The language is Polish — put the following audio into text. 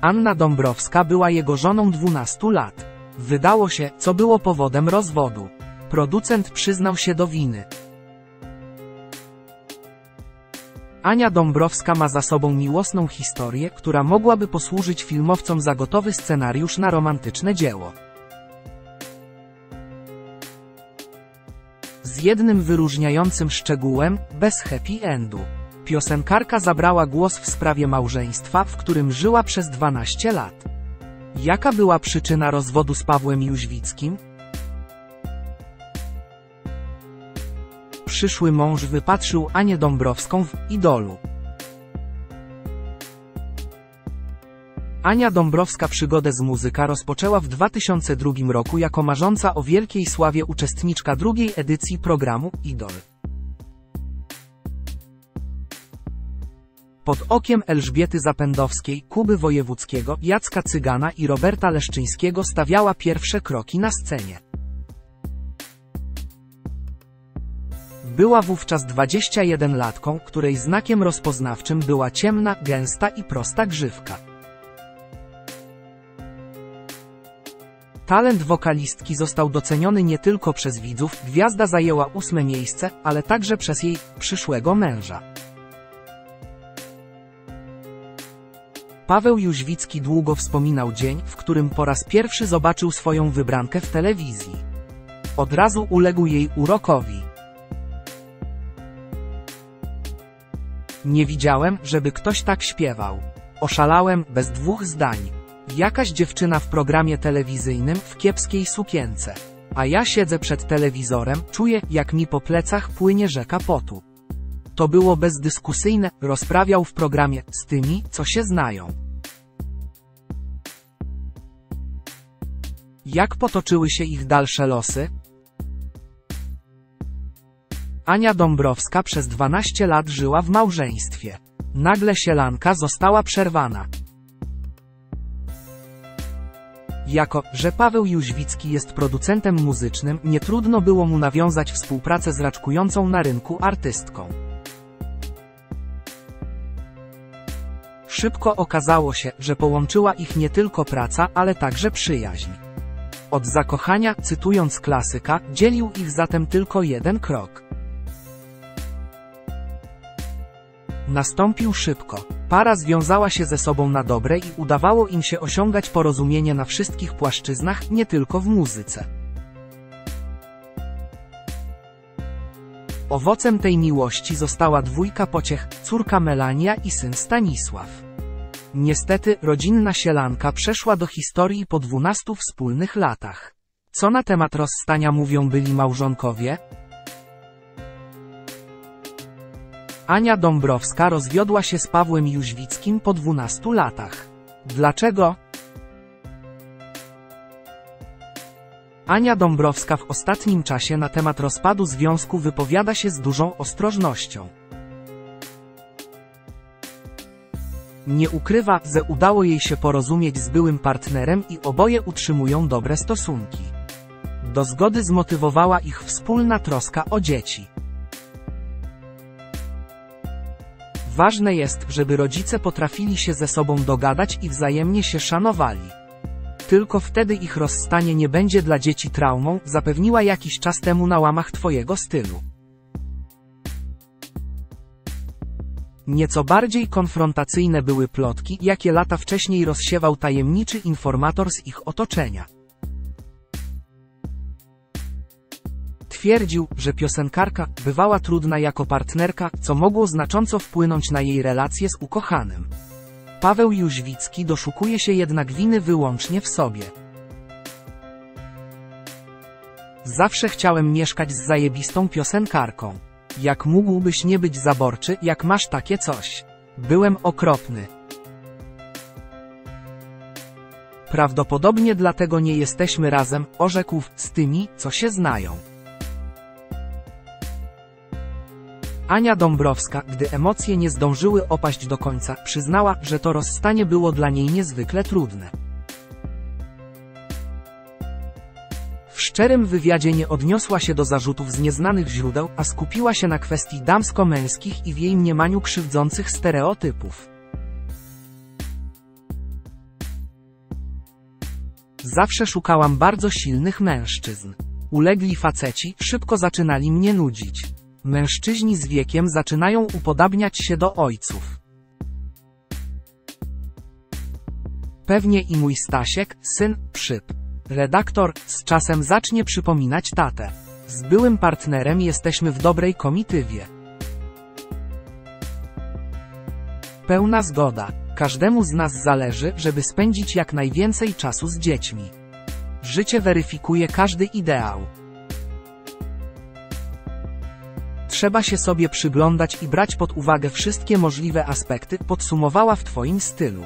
Anna Dąbrowska była jego żoną 12 lat. Wydało się, co było powodem rozwodu. Producent przyznał się do winy. Ania Dąbrowska ma za sobą miłosną historię, która mogłaby posłużyć filmowcom za gotowy scenariusz na romantyczne dzieło. Z jednym wyróżniającym szczegółem, bez happy endu. Piosenkarka zabrała głos w sprawie małżeństwa, w którym żyła przez 12 lat. Jaka była przyczyna rozwodu z Pawłem Jóźwickim? Przyszły mąż wypatrzył Anię Dąbrowską w idolu. Ania Dąbrowska przygodę z muzyka rozpoczęła w 2002 roku jako marząca o wielkiej sławie uczestniczka drugiej edycji programu Idol. Pod okiem Elżbiety Zapędowskiej, Kuby Wojewódzkiego, Jacka Cygana i Roberta Leszczyńskiego stawiała pierwsze kroki na scenie. Była wówczas 21-latką, której znakiem rozpoznawczym była ciemna, gęsta i prosta grzywka. Talent wokalistki został doceniony nie tylko przez widzów, gwiazda zajęła ósme miejsce, ale także przez jej przyszłego męża. Paweł Jóźwicki długo wspominał dzień, w którym po raz pierwszy zobaczył swoją wybrankę w telewizji. Od razu uległ jej urokowi. Nie widziałem, żeby ktoś tak śpiewał. Oszalałem, bez dwóch zdań. Jakaś dziewczyna w programie telewizyjnym w kiepskiej sukience. A ja siedzę przed telewizorem, czuję, jak mi po plecach płynie rzeka potu. To było bezdyskusyjne, rozprawiał w programie z tymi, co się znają. Jak potoczyły się ich dalsze losy? Ania Dąbrowska przez 12 lat żyła w małżeństwie. Nagle sielanka została przerwana. Jako, że Paweł Jóźwicki jest producentem muzycznym, nie trudno było mu nawiązać współpracę z raczkującą na rynku artystką. Szybko okazało się, że połączyła ich nie tylko praca, ale także przyjaźń. Od zakochania, cytując klasyka, dzielił ich zatem tylko jeden krok. Nastąpił szybko. Para związała się ze sobą na dobre i udawało im się osiągać porozumienie na wszystkich płaszczyznach, nie tylko w muzyce. Owocem tej miłości została dwójka pociech, córka Melania i syn Stanisław. Niestety, rodzinna sielanka przeszła do historii po 12 wspólnych latach. Co na temat rozstania mówią byli małżonkowie? Ania Dąbrowska rozwiodła się z Pawłem Jóźwickim po 12 latach. Dlaczego? Ania Dąbrowska w ostatnim czasie na temat rozpadu związku wypowiada się z dużą ostrożnością. Nie ukrywa, że udało jej się porozumieć z byłym partnerem i oboje utrzymują dobre stosunki. Do zgody zmotywowała ich wspólna troska o dzieci. Ważne jest, żeby rodzice potrafili się ze sobą dogadać i wzajemnie się szanowali. Tylko wtedy ich rozstanie nie będzie dla dzieci traumą, zapewniła jakiś czas temu na łamach Twojego stylu. Nieco bardziej konfrontacyjne były plotki, jakie lata wcześniej rozsiewał tajemniczy informator z ich otoczenia. Twierdził, że piosenkarka bywała trudna jako partnerka, co mogło znacząco wpłynąć na jej relacje z ukochanym. Paweł Jóźwicki doszukuje się jednak winy wyłącznie w sobie. Zawsze chciałem mieszkać z zajebistą piosenkarką. Jak mógłbyś nie być zaborczy, jak masz takie coś? Byłem okropny. Prawdopodobnie dlatego nie jesteśmy razem, orzekł z tymi, co się znają. Ania Dąbrowska, gdy emocje nie zdążyły opaść do końca, przyznała, że to rozstanie było dla niej niezwykle trudne. Szczerym wywiadzie nie odniosła się do zarzutów z nieznanych źródeł, a skupiła się na kwestii damsko-męskich i w jej mniemaniu krzywdzących stereotypów. Zawsze szukałam bardzo silnych mężczyzn. Ulegli faceci szybko zaczynali mnie nudzić. Mężczyźni z wiekiem zaczynają upodabniać się do ojców. Pewnie i mój Stasiek, syn, przyp. Redaktor, z czasem zacznie przypominać tatę. Z byłym partnerem jesteśmy w dobrej komitywie. Pełna zgoda. Każdemu z nas zależy, żeby spędzić jak najwięcej czasu z dziećmi. Życie weryfikuje każdy ideał. Trzeba się sobie przyglądać i brać pod uwagę wszystkie możliwe aspekty, podsumowała w Twoim stylu.